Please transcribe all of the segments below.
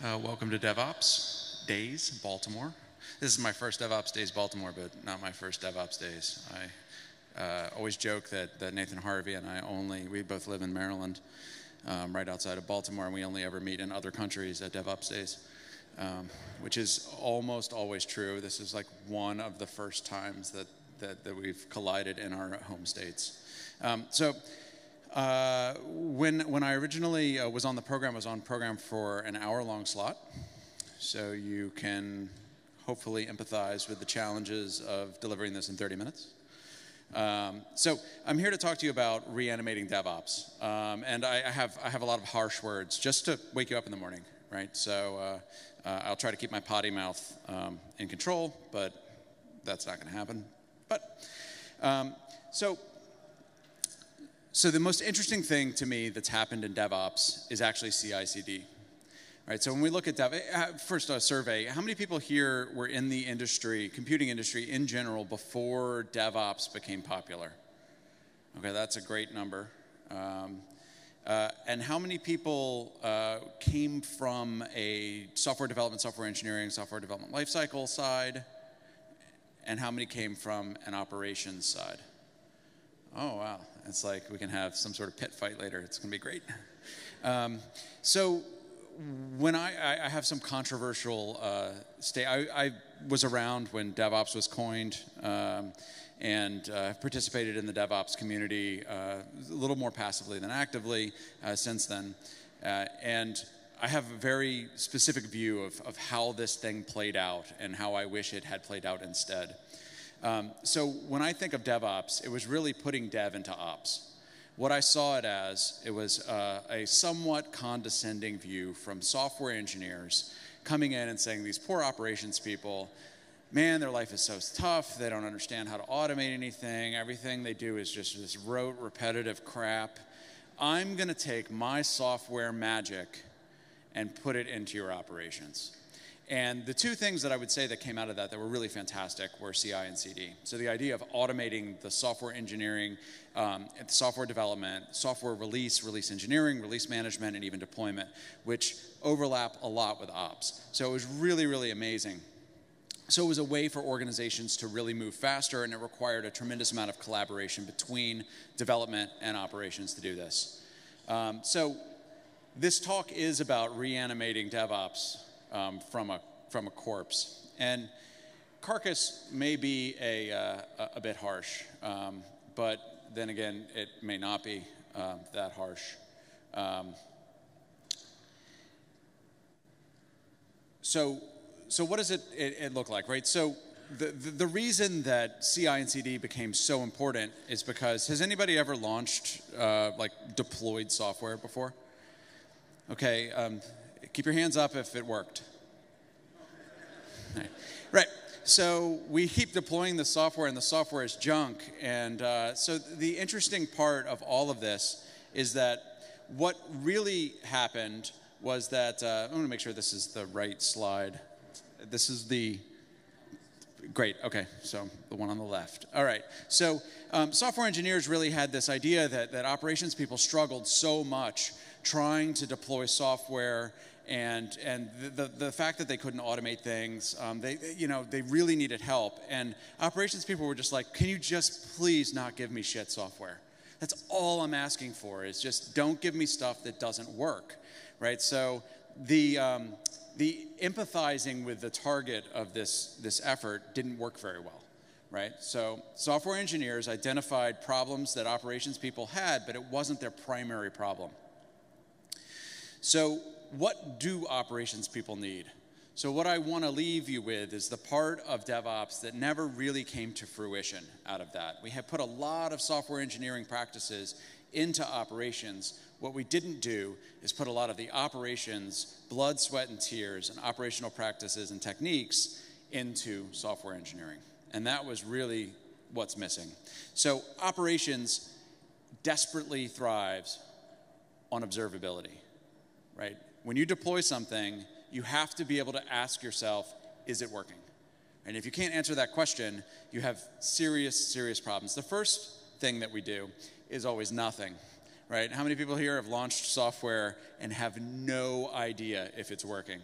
Uh, welcome to DevOps Days, Baltimore. This is my first DevOps Days Baltimore, but not my first DevOps Days. I uh, always joke that, that Nathan Harvey and I only, we both live in Maryland, um, right outside of Baltimore, and we only ever meet in other countries at DevOps Days, um, which is almost always true. This is like one of the first times that, that, that we've collided in our home states. Um, so, uh, when, when I originally uh, was on the program, I was on program for an hour long slot. So you can hopefully empathize with the challenges of delivering this in 30 minutes. Um, so I'm here to talk to you about reanimating DevOps. Um, and I, I, have, I have a lot of harsh words just to wake you up in the morning, right? So uh, uh I'll try to keep my potty mouth um, in control, but that's not going to happen. But um, so so the most interesting thing to me that's happened in DevOps is actually CI/CD. Right, so when we look at Dev, uh, first a survey, how many people here were in the industry, computing industry in general, before DevOps became popular? Okay, that's a great number. Um, uh, and how many people uh, came from a software development, software engineering, software development lifecycle side? And how many came from an operations side? Oh, wow. It's like we can have some sort of pit fight later. It's going to be great. Um, so, when I, I, have some controversial uh, state, I, I, was around when DevOps was coined um, and uh, participated in the DevOps community uh, a little more passively than actively uh, since then. Uh, and I have a very specific view of, of how this thing played out and how I wish it had played out instead. Um, so when I think of DevOps, it was really putting dev into ops. What I saw it as, it was uh, a somewhat condescending view from software engineers coming in and saying, these poor operations people, man, their life is so tough. They don't understand how to automate anything. Everything they do is just this rote, repetitive crap. I'm going to take my software magic and put it into your operations. And the two things that I would say that came out of that that were really fantastic were CI and CD. So the idea of automating the software engineering, um, software development, software release, release engineering, release management, and even deployment, which overlap a lot with ops. So it was really, really amazing. So it was a way for organizations to really move faster, and it required a tremendous amount of collaboration between development and operations to do this. Um, so this talk is about reanimating DevOps um, from, a, from a corpse. And carcass may be a, uh, a bit harsh, um, but then again, it may not be um, that harsh. Um, so, so what does it, it, it, look like, right? So the, the, the, reason that CI and CD became so important is because, has anybody ever launched, uh, like deployed software before? Okay, um, Keep your hands up if it worked. Right. right. So we keep deploying the software, and the software is junk. And uh, so the interesting part of all of this is that what really happened was that uh, I want to make sure this is the right slide. This is the great. Okay, so the one on the left. All right. So um, software engineers really had this idea that that operations people struggled so much trying to deploy software and and the, the, the, fact that they couldn't automate things um, they you know they really needed help. And operations people were just like can you just please not give me shit software? That's all i'm asking for is just don't give me stuff that doesn't work right? So the um, the empathizing with the target of this this effort didn't work very well right? So software engineers identified problems that operations people had but it wasn't their primary problem. So what do operations people need? So, what I want to leave you with is the part of DevOps that never really came to fruition out of that. We have put a lot of software engineering practices into operations. What we didn't do is put a lot of the operations, blood, sweat, and tears, and operational practices and techniques into software engineering. And that was really what's missing. So, operations desperately thrives on observability, right? When you deploy something, you have to be able to ask yourself, is it working? And if you can't answer that question, you have serious, serious problems. The first thing that we do is always nothing, right? How many people here have launched software and have no idea if it's working?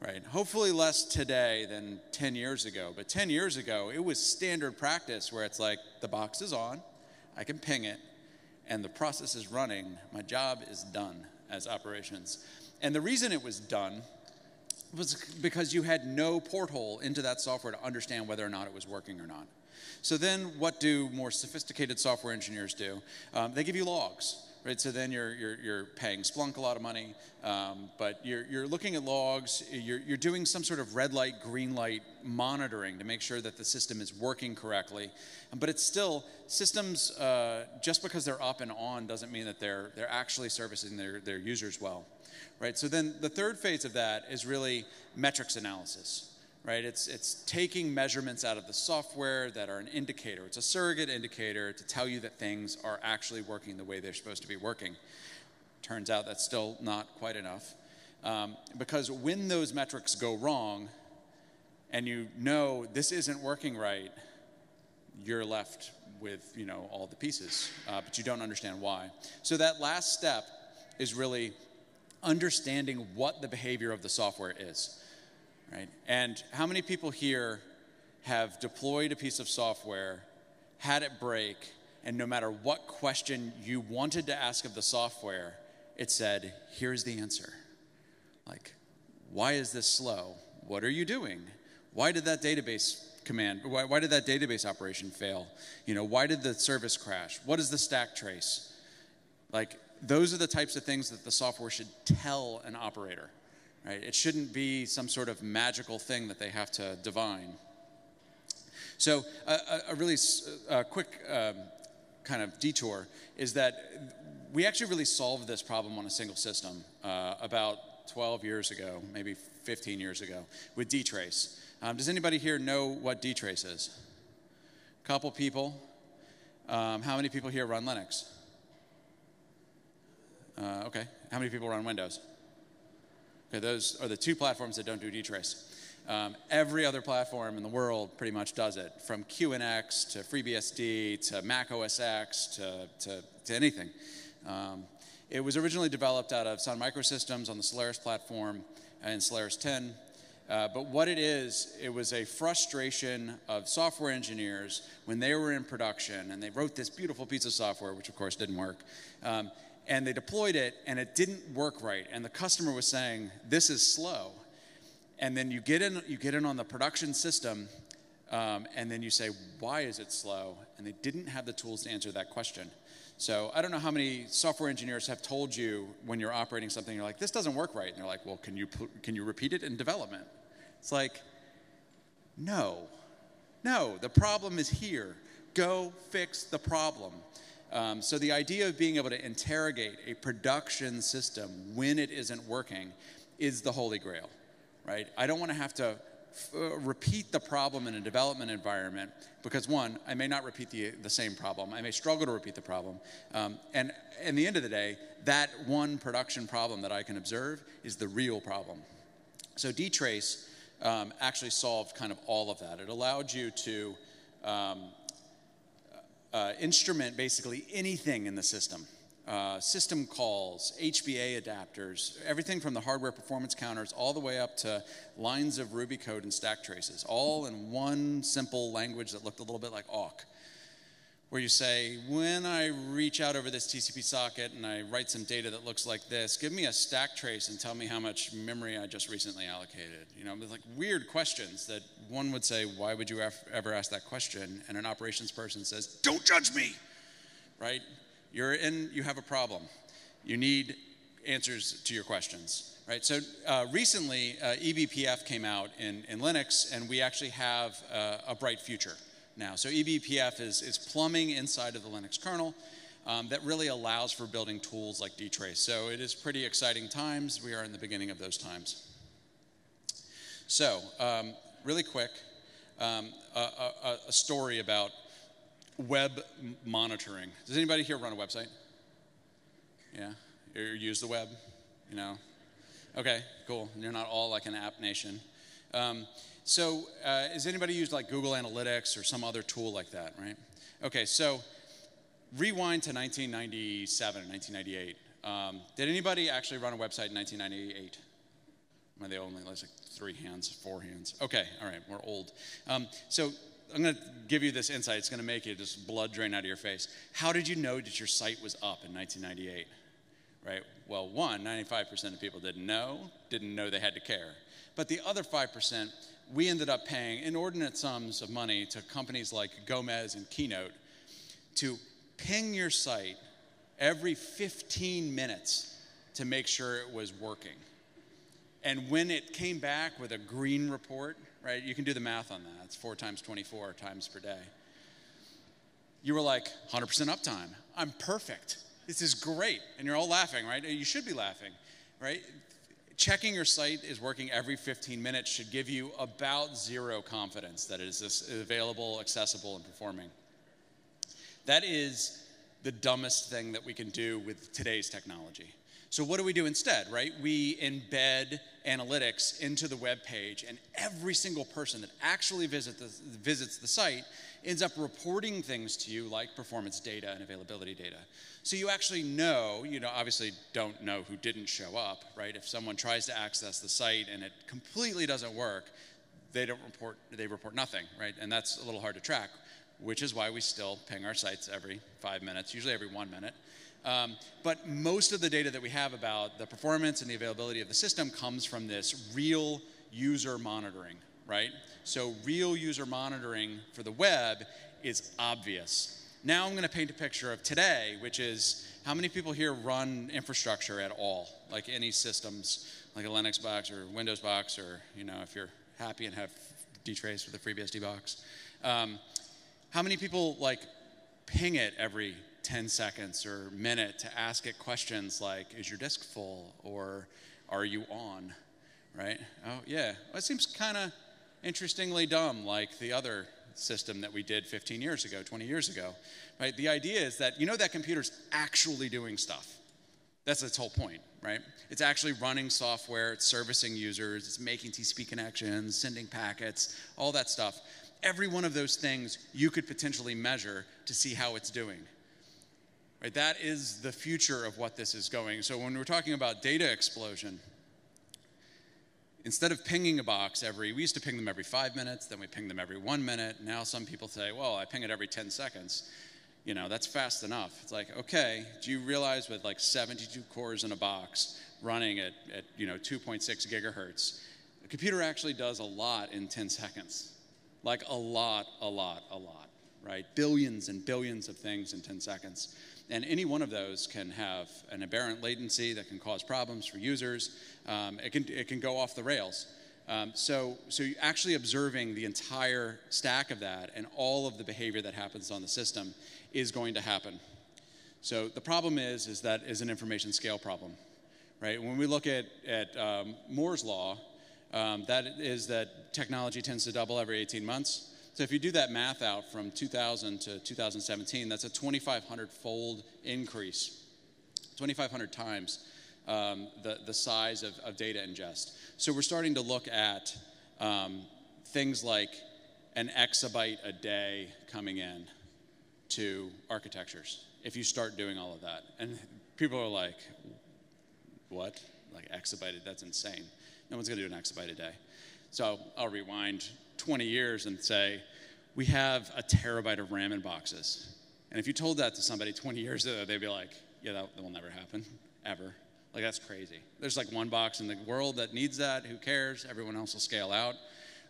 Right? Hopefully less today than 10 years ago, but 10 years ago, it was standard practice where it's like the box is on, I can ping it, and the process is running. My job is done as operations. And the reason it was done was because you had no porthole into that software to understand whether or not it was working or not. So then, what do more sophisticated software engineers do? Um, they give you logs. Right, so then you're, you're, you're paying Splunk a lot of money, um, but you're, you're looking at logs, you're, you're doing some sort of red light, green light monitoring to make sure that the system is working correctly. But it's still, systems, uh, just because they're up and on doesn't mean that they're, they're actually servicing their, their users well. Right, so then the third phase of that is really metrics analysis right? It's, it's taking measurements out of the software that are an indicator. It's a surrogate indicator to tell you that things are actually working the way they're supposed to be working. Turns out that's still not quite enough. Um, because when those metrics go wrong and you know this isn't working right, you're left with you know all the pieces, uh, but you don't understand why. So that last step is really understanding what the behavior of the software is right? And how many people here have deployed a piece of software, had it break, and no matter what question you wanted to ask of the software, it said, here's the answer. Like, why is this slow? What are you doing? Why did that database command, why, why did that database operation fail? You know, why did the service crash? What is the stack trace? Like, those are the types of things that the software should tell an operator right? It shouldn't be some sort of magical thing that they have to divine. So, a, a really quick um, kind of detour is that we actually really solved this problem on a single system uh, about 12 years ago, maybe 15 years ago, with dtrace. Um, does anybody here know what dtrace is? A couple people. Um, how many people here run Linux? Uh, okay. How many people run Windows? Okay, those are the two platforms that don't do dtrace. Um, every other platform in the world pretty much does it, from QNX to FreeBSD to Mac OS X to, to, to anything. Um, it was originally developed out of Sun Microsystems on the Solaris platform in Solaris 10. Uh, but what it is, it was a frustration of software engineers when they were in production and they wrote this beautiful piece of software, which of course didn't work. Um, and they deployed it and it didn't work right. And the customer was saying this is slow. And then you get in you get in on the production system um, and then you say why is it slow? And they didn't have the tools to answer that question. So i don't know how many software engineers have told you when you're operating something you're like this doesn't work right. And they're like well can you can you repeat it in development? It's like no. No the problem is here. Go fix the problem um, so the idea of being able to interrogate a production system when it isn't working is the holy grail, right? I don't want to have to f- uh, repeat the problem in a development environment because one, I may not repeat the, the same problem. I may struggle to repeat the problem. Um, and in the end of the day, that one production problem that I can observe is the real problem. So dtrace um, actually solved kind of all of that. It allowed you to um, uh, instrument basically anything in the system. Uh, system calls, HBA adapters, everything from the hardware performance counters all the way up to lines of Ruby code and stack traces, all in one simple language that looked a little bit like awk where you say, when I reach out over this TCP socket and I write some data that looks like this, give me a stack trace and tell me how much memory I just recently allocated. You know, like weird questions that one would say, why would you ever ask that question? And an operations person says, don't judge me, right? You're in, you have a problem. You need answers to your questions, right? So uh, recently, uh, eBPF came out in, in Linux, and we actually have uh, a bright future now. So eBPF is, is plumbing inside of the Linux kernel um, that really allows for building tools like dtrace. So it is pretty exciting times. We are in the beginning of those times. So um, really quick, um, a, a, a, story about web monitoring. Does anybody here run a website? Yeah, or use the web, you know? Okay, cool. You're not all like an app nation. Um, so, uh, has anybody used like Google Analytics or some other tool like that, right? Okay, so rewind to 1997, 1998. Um, did anybody actually run a website in 1998? Am I the only? Like three hands, four hands. Okay, all right, we're old. Um, so I'm going to give you this insight. It's going to make you just blood drain out of your face. How did you know that your site was up in 1998? Right? Well, one, 95% of people didn't know, didn't know they had to care. But the other 5%, we ended up paying inordinate sums of money to companies like Gomez and Keynote to ping your site every 15 minutes to make sure it was working. And when it came back with a green report, right, you can do the math on that. It's four times 24 times per day. You were like, 100% uptime. I'm perfect. This is great. And you're all laughing, right? You should be laughing, right? Checking your site is working every 15 minutes should give you about zero confidence that it is available, accessible, and performing. That is the dumbest thing that we can do with today's technology. So what do we do instead, right? We embed analytics into the web page, and every single person that actually visit the, visits the site ends up reporting things to you like performance data and availability data. So you actually know, you know, obviously don't know who didn't show up, right? If someone tries to access the site and it completely doesn't work, they don't report, they report nothing, right? And that's a little hard to track which is why we still ping our sites every five minutes, usually every one minute. Um, but most of the data that we have about the performance and the availability of the system comes from this real user monitoring, right? So, real user monitoring for the web is obvious. Now, I'm going to paint a picture of today, which is how many people here run infrastructure at all, like any systems, like a Linux box or Windows box, or you know, if you're happy and have dtrace with a FreeBSD box. Um, how many people like ping it every 10 seconds or minute to ask it questions like, is your disk full or are you on? Right? Oh, yeah. Well, it seems kind of interestingly dumb like the other system that we did 15 years ago, 20 years ago. Right? The idea is that you know that computer's actually doing stuff. That's its whole point, right? It's actually running software, it's servicing users, it's making TCP connections, sending packets, all that stuff every one of those things you could potentially measure to see how it's doing. Right? That is the future of what this is going. So when we're talking about data explosion, instead of pinging a box every, we used to ping them every five minutes, then we ping them every one minute. Now some people say, well, I ping it every 10 seconds. You know, that's fast enough. It's like, okay, do you realize with like 72 cores in a box running at, at you know, 2.6 gigahertz, a computer actually does a lot in 10 seconds. Like a lot, a lot, a lot, right? Billions and billions of things in 10 seconds. And any one of those can have an aberrant latency that can cause problems for users. Um, it, can, it can go off the rails. Um, so, so actually observing the entire stack of that and all of the behavior that happens on the system is going to happen. So the problem is, is that is an information scale problem, right? When we look at, at um, Moore's law, um, that is that technology tends to double every 18 months. So if you do that math out from 2000 to 2017, that's a 2,500 fold increase, 2,500 times um, the, the size of, of data ingest. So we're starting to look at um, things like an exabyte a day coming in to architectures if you start doing all of that. And people are like, what? Like exabyte, that's insane. No one's going to do an exabyte a day. So I'll rewind 20 years and say, we have a terabyte of RAM in boxes. And if you told that to somebody 20 years ago, they'd be like, yeah, that, that will never happen, ever. Like, that's crazy. There's like one box in the world that needs that. Who cares? Everyone else will scale out.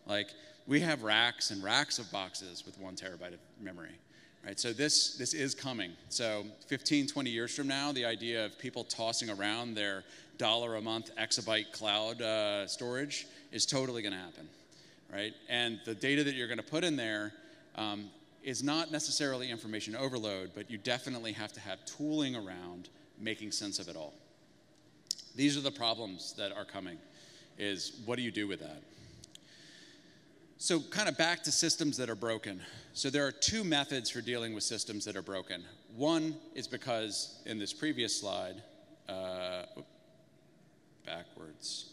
Like, we have racks and racks of boxes with one terabyte of memory. Right, so this, this is coming. So 15, 20 years from now, the idea of people tossing around their dollar a month exabyte cloud uh, storage is totally going to happen, right? And the data that you're going to put in there um, is not necessarily information overload, but you definitely have to have tooling around making sense of it all. These are the problems that are coming. Is what do you do with that? So, kind of back to systems that are broken. So, there are two methods for dealing with systems that are broken. One is because in this previous slide, uh, backwards.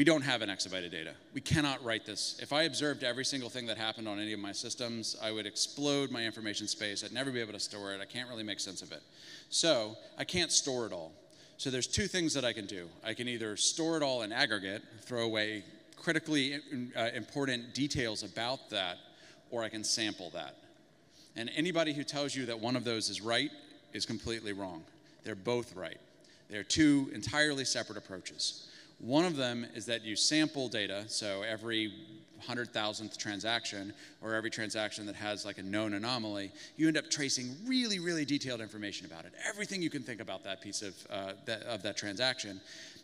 We don't have an exabyte of data. We cannot write this. If I observed every single thing that happened on any of my systems, I would explode my information space. I'd never be able to store it. I can't really make sense of it. So I can't store it all. So there's two things that I can do. I can either store it all in aggregate, throw away critically uh, important details about that, or I can sample that. And anybody who tells you that one of those is right is completely wrong. They're both right. They're two entirely separate approaches. One of them is that you sample data, so every 100,000th transaction or every transaction that has like a known anomaly, you end up tracing really, really detailed information about it. Everything you can think about that piece of, uh, that, of that transaction.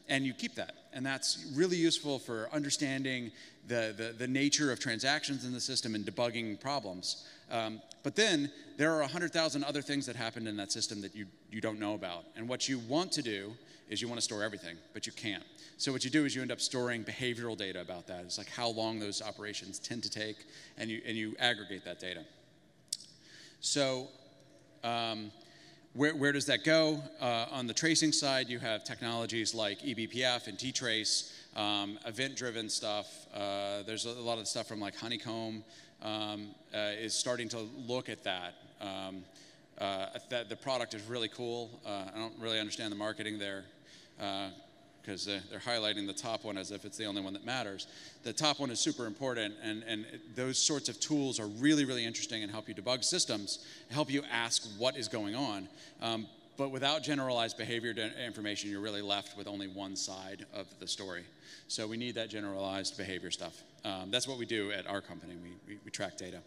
And you keep that. And that's really useful for understanding the, the, the nature of transactions in the system and debugging problems. Um, but then there are 100,000 other things that happened in that system that you, you don't know about. And what you want to do is you want to store everything, but you can't. So what you do is you end up storing behavioral data about that. It's like how long those operations tend to take, and you, and you aggregate that data. So um, where, where, does that go? Uh, on the tracing side, you have technologies like eBPF and dtrace, um, event-driven stuff. Uh, there's a lot of stuff from like Honeycomb um, uh, is starting to look at that. Um, uh, that the product is really cool. Uh, I don't really understand the marketing there because uh, they're highlighting the top one as if it's the only one that matters. The top one is super important, and, and those sorts of tools are really, really interesting and help you debug systems, help you ask what is going on. Um, but without generalized behavior information, you're really left with only one side of the story. So we need that generalized behavior stuff. Um, that's what we do at our company. We, we, we track data.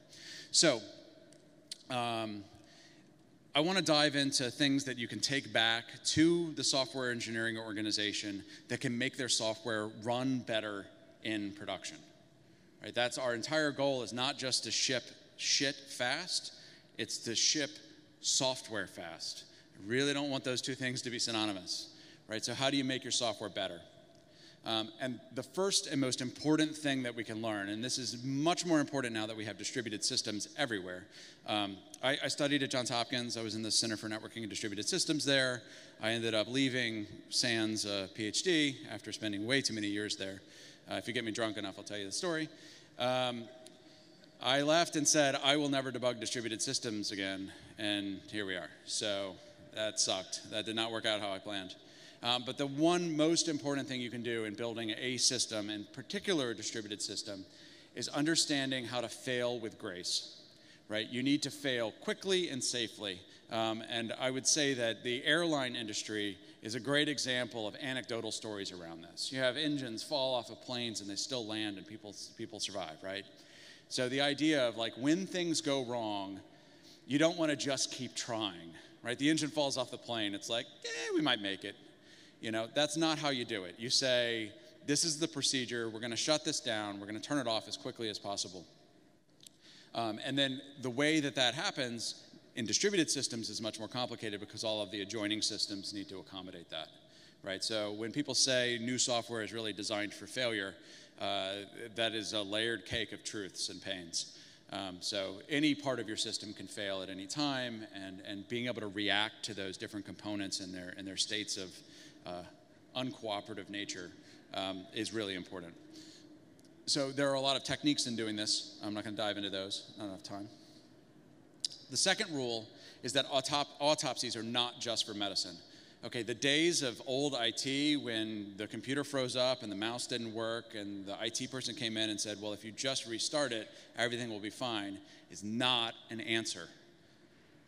So um, I want to dive into things that you can take back to the software engineering organization that can make their software run better in production. Right? That's our entire goal is not just to ship shit fast, it's to ship software fast. I really don't want those two things to be synonymous. Right? So how do you make your software better? Um, and the first and most important thing that we can learn, and this is much more important now that we have distributed systems everywhere. Um, I, I, studied at Johns Hopkins. I was in the Center for Networking and Distributed Systems there. I ended up leaving sans a PhD after spending way too many years there. Uh, if you get me drunk enough, I'll tell you the story. Um, I left and said, I will never debug distributed systems again. And here we are. So that sucked. That did not work out how I planned. Um, but the one most important thing you can do in building a system, in particular a distributed system, is understanding how to fail with grace. Right? You need to fail quickly and safely. Um, and I would say that the airline industry is a great example of anecdotal stories around this. You have engines fall off of planes and they still land and people, people survive, right? So the idea of like when things go wrong, you don't want to just keep trying, right? The engine falls off the plane. It's like, eh, we might make it. You know, that's not how you do it. You say, this is the procedure, we're going to shut this down, we're going to turn it off as quickly as possible. Um, and then the way that that happens in distributed systems is much more complicated because all of the adjoining systems need to accommodate that, right? So when people say new software is really designed for failure, uh, that is a layered cake of truths and pains. Um, so any part of your system can fail at any time, and, and being able to react to those different components and their, and their states of uh, uncooperative nature um, is really important. So there are a lot of techniques in doing this. I'm not going to dive into those, not enough time. The second rule is that autop- autopsies are not just for medicine. Okay, the days of old IT when the computer froze up and the mouse didn't work and the IT person came in and said, well, if you just restart it, everything will be fine, is not an answer.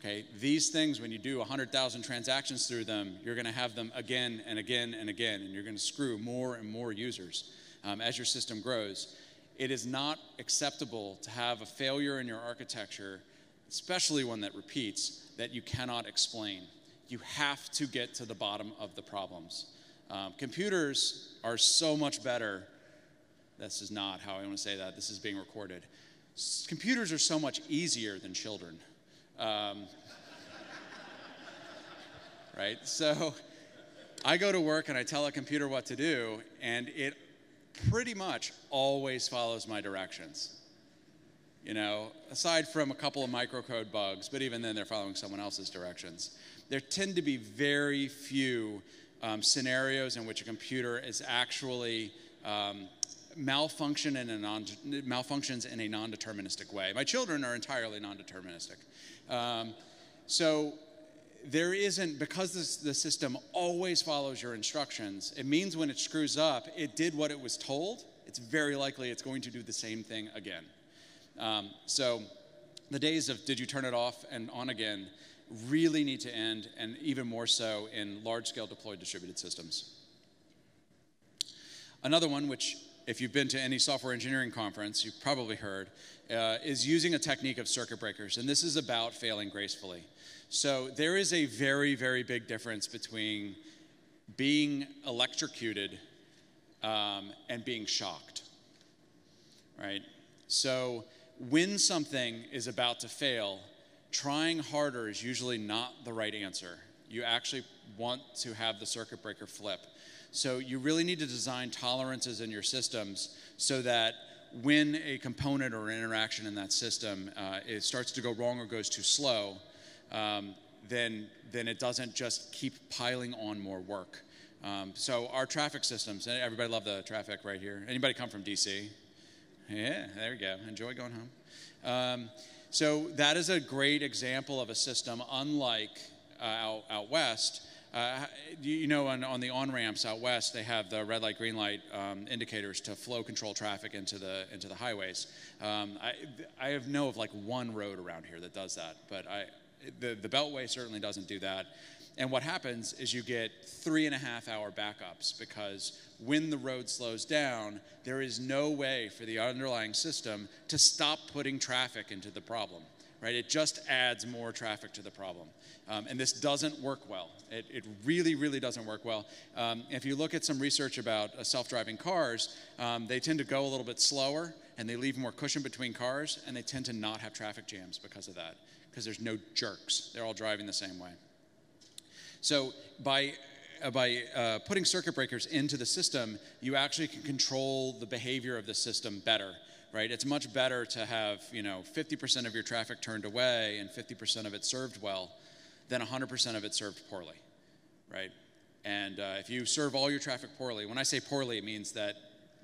Okay, these things, when you do 100,000 transactions through them, you're going to have them again and again and again, and you're going to screw more and more users um, as your system grows. It is not acceptable to have a failure in your architecture, especially one that repeats, that you cannot explain. You have to get to the bottom of the problems. Um, computers are so much better. This is not how I want to say that. This is being recorded. S- computers are so much easier than children. Um, right? So I go to work and I tell a computer what to do, and it pretty much always follows my directions. You know, aside from a couple of microcode bugs, but even then they're following someone else's directions. There tend to be very few um, scenarios in which a computer is actually um, malfunction in a non, malfunctions in a non-deterministic way. My children are entirely non-deterministic. Um, so there isn't, because this, the system always follows your instructions, it means when it screws up, it did what it was told. It's very likely it's going to do the same thing again. Um, so the days of did you turn it off and on again really need to end, and even more so in large scale deployed distributed systems. Another one, which if you've been to any software engineering conference, you've probably heard, uh, is using a technique of circuit breakers. And this is about failing gracefully. So there is a very, very big difference between being electrocuted um, and being shocked, right? So when something is about to fail, trying harder is usually not the right answer. You actually want to have the circuit breaker flip. So you really need to design tolerances in your systems so that when a component or an interaction in that system uh, it starts to go wrong or goes too slow, um, then, then it doesn't just keep piling on more work. Um, so our traffic systems, and everybody love the traffic right here. Anybody come from DC? Yeah, there you go. Enjoy going home. Um, so that is a great example of a system unlike uh, out, out west uh, you know, on, on the on ramps out west, they have the red light, green light um, indicators to flow control traffic into the into the highways. Um, I I have know of like one road around here that does that, but I the the Beltway certainly doesn't do that. And what happens is you get three and a half hour backups because when the road slows down, there is no way for the underlying system to stop putting traffic into the problem right? It just adds more traffic to the problem. Um, and this doesn't work well. It, it really, really doesn't work well. Um, if you look at some research about uh, self driving cars, um, they tend to go a little bit slower and they leave more cushion between cars and they tend to not have traffic jams because of that, because there's no jerks. They're all driving the same way. So by uh, by uh, putting circuit breakers into the system, you actually can control the behavior of the system better right? It's much better to have, you know, 50% of your traffic turned away and 50% of it served well than 100% of it served poorly, right? And uh, if you serve all your traffic poorly, when I say poorly, it means that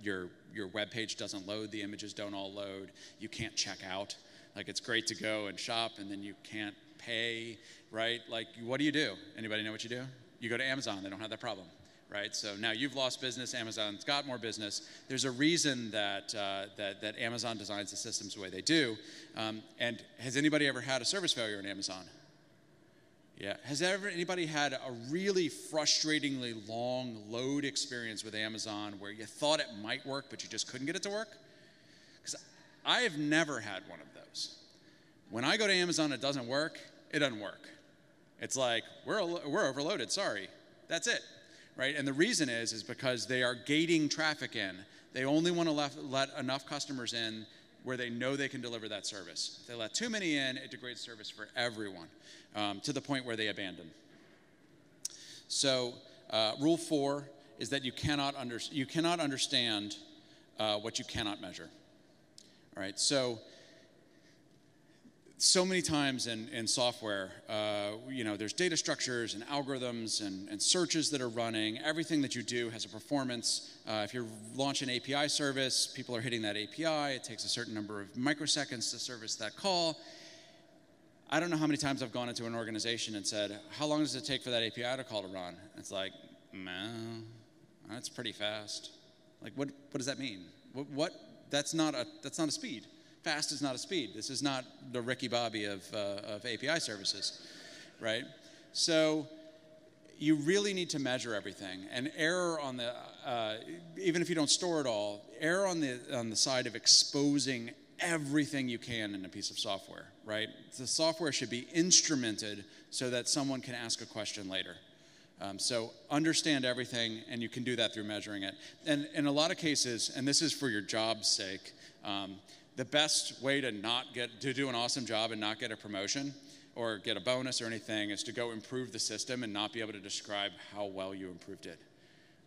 your your web page doesn't load, the images don't all load, you can't check out. Like it's great to go and shop, and then you can't pay, right? Like what do you do? Anybody know what you do? You go to Amazon. They don't have that problem right? So now you've lost business, Amazon's got more business. There's a reason that, uh, that, that Amazon designs the systems the way they do. Um, and has anybody ever had a service failure in Amazon? Yeah. Has ever anybody had a really frustratingly long load experience with Amazon where you thought it might work, but you just couldn't get it to work? Because I have never had one of those. When I go to Amazon, it doesn't work. It doesn't work. It's like we're we're overloaded. Sorry. That's it right? And the reason is is because they are gating traffic in. They only want to let, let enough customers in where they know they can deliver that service. If they let too many in, it degrades service for everyone um, to the point where they abandon. So, uh, rule four is that you cannot, under, you cannot understand uh, what you cannot measure. All right, so so many times in, in software, uh, you know, there's data structures and algorithms and, and, searches that are running. Everything that you do has a performance. Uh, if you launch an API service, people are hitting that API. It takes a certain number of microseconds to service that call. I don't know how many times I've gone into an organization and said, how long does it take for that API to call to run? It's like, man, that's pretty fast. Like, what, what does that mean? What, what, that's, not a, that's not a speed. Fast is not a speed. This is not the Ricky Bobby of, uh, of API services, right? So you really need to measure everything. And error on the, uh, even if you don't store it all, error on the, on the side of exposing everything you can in a piece of software, right? The software should be instrumented so that someone can ask a question later. Um, so understand everything, and you can do that through measuring it. And in a lot of cases, and this is for your job's sake, um, the best way to not get to do an awesome job and not get a promotion or get a bonus or anything is to go improve the system and not be able to describe how well you improved it.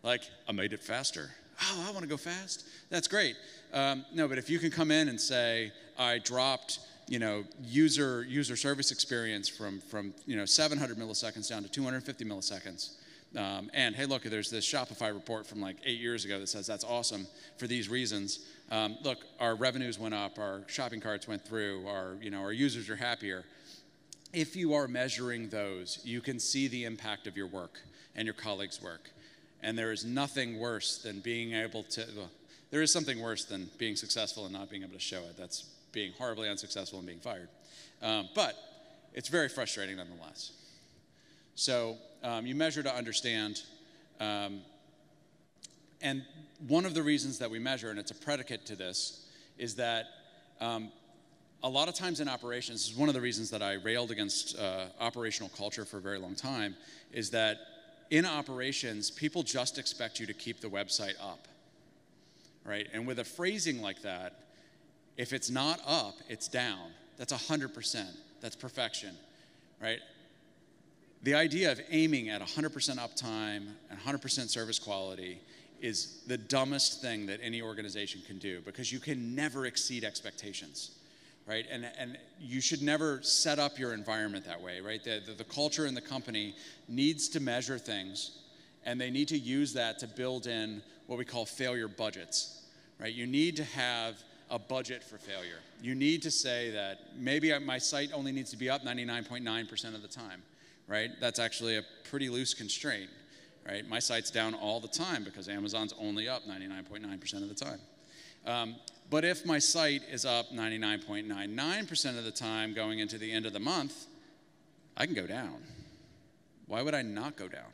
Like, I made it faster. Oh, I want to go fast. That's great. Um, no, but if you can come in and say, I dropped, you know, user user service experience from from you know 700 milliseconds down to 250 milliseconds, Um, and hey, look, there's this Shopify report from like eight years ago that says that's awesome for these reasons. Um, look, our revenues went up, our shopping carts went through, our you know our users are happier. If you are measuring those, you can see the impact of your work and your colleagues' work. And there is nothing worse than being able to. Well, there is something worse than being successful and not being able to show it. That's being horribly unsuccessful and being fired. Um, but it's very frustrating nonetheless. So um, you measure to understand. Um, and one of the reasons that we measure, and it's a predicate to this, is that um, a lot of times in operations, this is one of the reasons that I railed against uh, operational culture for a very long time, is that in operations, people just expect you to keep the website up, right? And with a phrasing like that, if it's not up, it's down. That's 100%. That's perfection, right? The idea of aiming at 100% uptime and 100% service quality is the dumbest thing that any organization can do because you can never exceed expectations right? And, and you should never set up your environment that way right? The, the, the culture in the company needs to measure things and they need to use that to build in what we call failure budgets right? You need to have a budget for failure. You need to say that maybe my site only needs to be up 99.9% of the time right that's actually a pretty loose constraint right? My site's down all the time because Amazon's only up 99.9% of the time. Um, but if my site is up 99.99% of the time going into the end of the month, I can go down. Why would I not go down?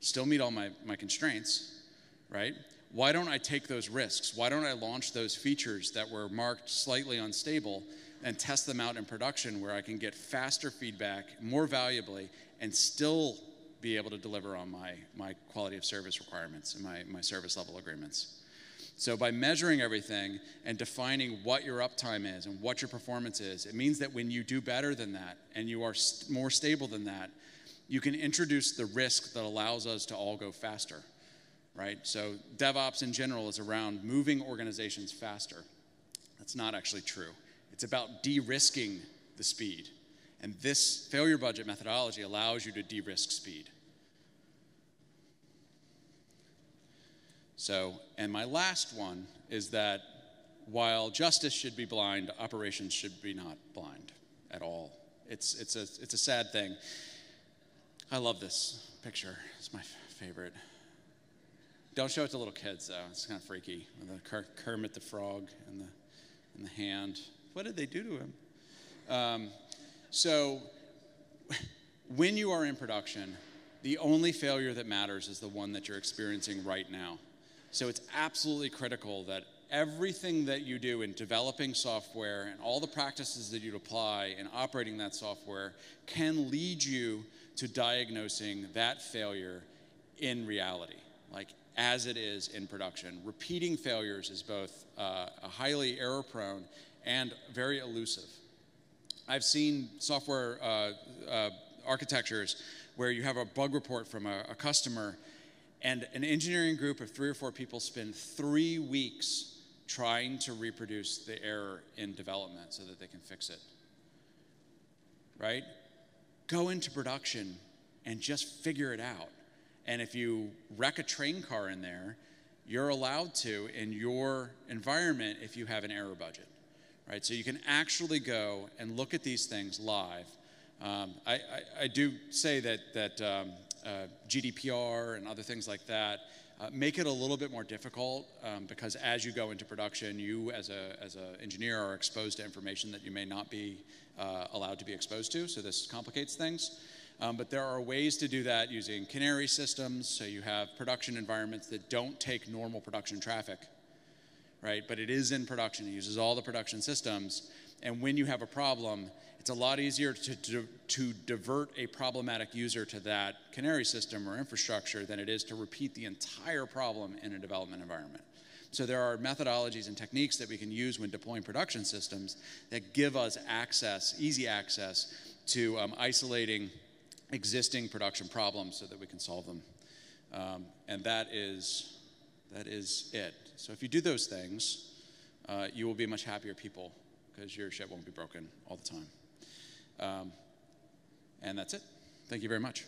Still meet all my, my constraints, right? Why don't I take those risks? Why don't I launch those features that were marked slightly unstable and test them out in production where I can get faster feedback more valuably and still be able to deliver on my, my quality of service requirements and my, my service level agreements. So, by measuring everything and defining what your uptime is and what your performance is, it means that when you do better than that and you are st- more stable than that, you can introduce the risk that allows us to all go faster, right? So, DevOps in general is around moving organizations faster. That's not actually true. It's about de risking the speed. And this failure budget methodology allows you to de risk speed. So, and my last one is that while justice should be blind, operations should be not blind at all. It's, it's, a, it's a sad thing. I love this picture, it's my favorite. Don't show it to little kids, though. It's kind of freaky. The Kermit the Frog in the, in the hand. What did they do to him? Um, so, when you are in production, the only failure that matters is the one that you're experiencing right now. So it's absolutely critical that everything that you do in developing software and all the practices that you apply in operating that software can lead you to diagnosing that failure in reality, like as it is in production. Repeating failures is both uh, highly error prone and very elusive. I've seen software uh, uh, architectures where you have a bug report from a, a customer and an engineering group of three or four people spend three weeks trying to reproduce the error in development so that they can fix it. Right? Go into production and just figure it out. And if you wreck a train car in there, you're allowed to in your environment if you have an error budget. Right? So you can actually go and look at these things live. Um, I, I, I, do say that, that um, uh, GDPR and other things like that uh, make it a little bit more difficult um, because as you go into production, you as a as an engineer are exposed to information that you may not be uh, allowed to be exposed to. So this complicates things. Um, but there are ways to do that using canary systems. So you have production environments that don't take normal production traffic, right? But it is in production. It uses all the production systems. And when you have a problem, it's a lot easier to, to, to, divert a problematic user to that canary system or infrastructure than it is to repeat the entire problem in a development environment. So there are methodologies and techniques that we can use when deploying production systems that give us access, easy access, to um, isolating existing production problems so that we can solve them. Um, and that is, that is it. So if you do those things, uh, you will be much happier people because your shit won't be broken all the time. Um, and that's it. Thank you very much.